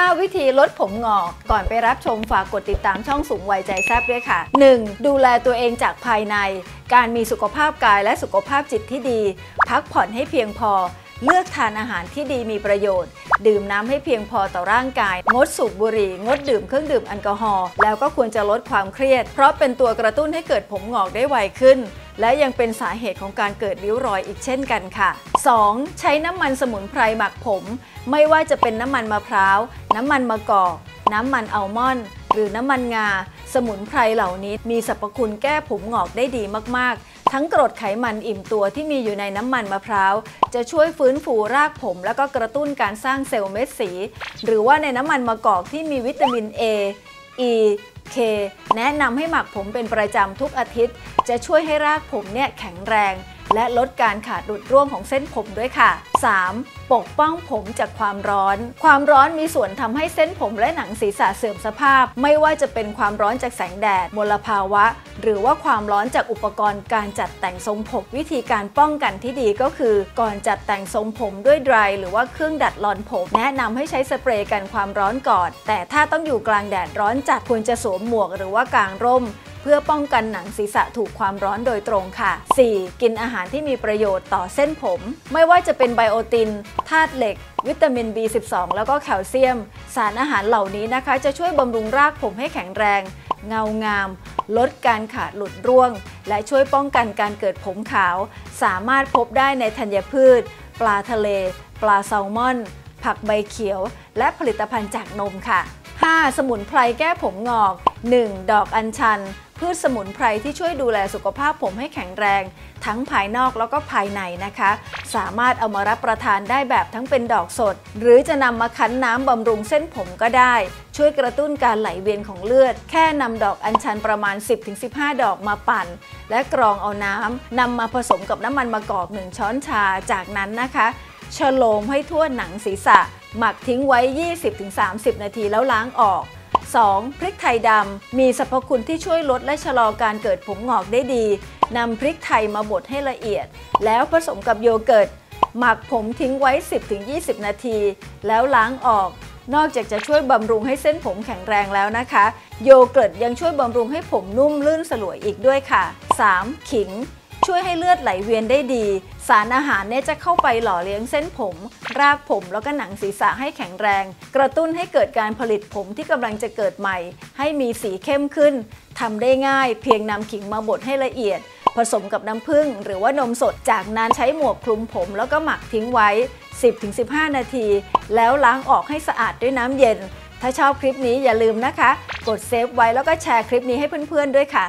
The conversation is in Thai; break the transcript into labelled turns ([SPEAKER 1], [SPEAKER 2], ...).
[SPEAKER 1] 5 วิธีลดผมงอกก่อนไปรับชมฝากกดติดตามช่องสูงวัยใจแซบด้วยค่ะ 1. ดูแลตัวเองจากภายใน การมีสุขภาพกายและสุขภาพจิตที่ดี พักผ่อนให้เพียงพอ เลือกทานอาหารที่ดีมีประโยชน์ ดื่มน้ำให้เพียงพอต่อร่างกาย งดสูบบุหรี่ งดดื่มเครื่องดื่มแอลกอฮอล์แล้วก็ควรจะลดความเครียด เพราะเป็นตัวกระตุ้นให้เกิดผมงอกได้ไวขึ้นและยังเป็นสาเหตุของการเกิดริ้วรอยอีกเช่นกันค่ะ 2. ใช้น้ำมันสมุนไพรหมักผม ไม่ว่าจะเป็นน้ำมันมะพร้าว น้ำมันมะกอกน้ำมันอัลมอนด์หรือน้ำมันงา สมุนไพรเหล่านี้มีสรรพคุณแก้ผมงอกได้ดีมากๆ ทั้งกรดไขมันอิ่มตัวที่มีอยู่ในน้ำมันมะพร้าว จะช่วยฟื้นฟูรากผม แล้วก็กระตุ้นการสร้างเซลล์เม็ดสี หรือว่าในน้ำมันมะกอกที่มีวิตามิน A E K แนะนำให้หมักผมเป็นประจำทุกอาทิตย์ จะช่วยให้รากผมเนี่ยแข็งแรง และลดการขาดหลุดร่วงของเส้นผมด้วยค่ะ 3. ปกป้องผมจากความร้อน ความร้อนมีส่วนทำให้เส้นผมและหนังศีรษะเสื่อมสภาพ ไม่ว่าจะเป็นความร้อนจากแสงแดด มลภาวะ หรือว่าความร้อนจากอุปกรณ์การจัดแต่งทรงผม วิธีการป้องกันที่ดีก็คือ ก่อนจัดแต่งทรงผมด้วยดร์หรือว่าเครื่องดัดหลอนผม แนะนำให้ใช้สเปรย์กันความร้อนก่อน แต่ถ้าต้องอยู่กลางแดดร้อนจัดควรจะสวมหมวกหรือว่ากางร่ม เพื่อป้องกันหนังศีรษะถูกความร้อนโดยตรงค่ะ 4. กินอาหารที่มีประโยชน์ต่อเส้นผม ไม่ว่าจะเป็นไบโอตินธาตุเหล็ก วิตามิน B12 แล้วก็แคลเซียม สารอาหารเหล่านี้นะคะ จะช่วยบำรุงรากผมให้แข็งแรง เงางาม ลดการขาดหลุดร่วง และช่วยป้องกันการเกิดผมขาว สามารถพบได้ในธัญพืช ปลาทะเล ปลาแซลมอน ผักใบเขียว และผลิตภัณฑ์จากนมค่ะ 5. สมุนไพรแก้ผมงอก 1. ดอกอัญชัน พืชสมุนไพรที่ช่วยดูแลสุขภาพผมให้แข็งแรง ทั้งภายนอกแล้วก็ภายในนะคะ สามารถเอามารับประทานได้แบบทั้งเป็นดอกสด หรือจะนำมาคั้นน้ำบำรุงเส้นผมก็ได้ ช่วยกระตุ้นการไหลเวียนของเลือด แค่นำดอกอัญชันประมาณ 10-15 ดอกมาปั่น และกรองเอาน้ำนำมาผสมกับน้ำมันมะกอก 1 ช้อนชาจากนั้นนะคะฉโลมให้ทั่วหนังศีรษะ หมักทิ้งไว้ 20-30 นาทีแล้วล้างออก 2. พริกไทยดำมีสรรพคุณที่ช่วยลดและชะลอการเกิดผมงอกได้ดีนำพริกไทยมาบดให้ละเอียด แล้วผสมกับโยเกิร์ตหมักผมทิ้งไว้ 10-20 นาที แล้วล้างออก นอกจากจะช่วยบำรุงให้เส้นผมแข็งแรงแล้วนะคะ โยเกิร์ตยังช่วยบำรุงให้ผมนุ่มลื่นสลวยอีกด้วยค่ะ 3. ขิง ช่วยให้เลือดไหลเวียนได้ดี สารอาหารเนี่ยจะเข้าไปหล่อเลี้ยงเส้นผม รากผมแล้วก็หนังศีรษะให้แข็งแรง กระตุ้นให้เกิดการผลิตผมที่กำลังจะเกิดใหม่ ให้มีสีเข้มขึ้นทำได้ง่าย เพียงนำขิงมาบดให้ละเอียดผสมกับน้ำผึ้งหรือว่านมสด จากนั้นใช้หมวกคลุมผมแล้วก็หมักทิ้งไว้ 10-15 นาที แล้วล้างออกให้สะอาดด้วยน้ำเย็น ถ้าชอบคลิปนี้อย่าลืมนะคะ กดเซฟไว้แล้วก็แชร์คลิปนี้ให้เพื่อนๆด้วยค่ะ